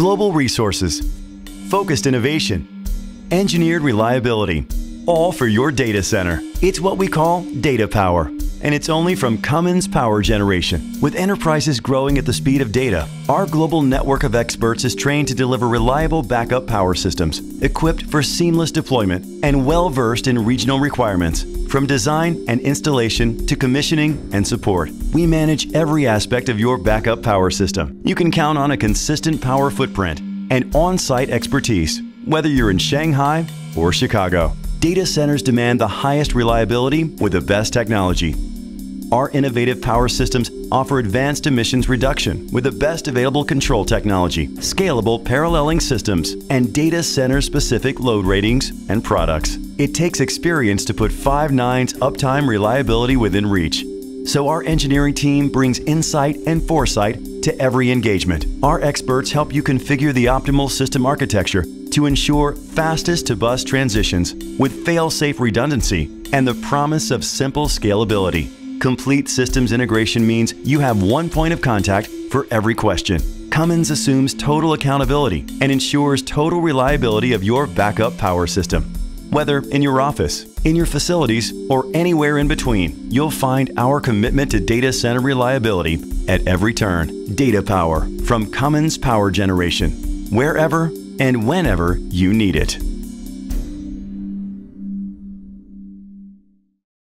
global resources, focused innovation, engineered reliability, all for your data center. It's what we call data power, and it's only from Cummins Power Generation. With enterprises growing at the speed of data, our global network of experts is trained to deliver reliable backup power systems, equipped for seamless deployment and well versed in regional requirements. From design and installation to commissioning and support, we manage every aspect of your backup power system. You can count on a consistent power footprint and on site expertise, whether you're in Shanghai or Chicago. Data centers demand the highest reliability with the best technology. Our innovative power systems offer advanced emissions reduction with the best available control technology, scalable paralleling systems, and data center specific load ratings and products. It takes experience to put five nines uptime reliability within reach. So our engineering team brings insight and foresight to every engagement. Our experts help you configure the optimal system architecture to ensure fastest to bus transitions with fail-safe redundancy and the promise of simple scalability. Complete systems integration means you have one point of contact for every question. Cummins assumes total accountability and ensures total reliability of your backup power system. Whether in your office, in your facilities, or anywhere in between, you'll find our commitment to data center reliability at every turn. Data power from Cummins Power Generation. Wherever and whenever you need it.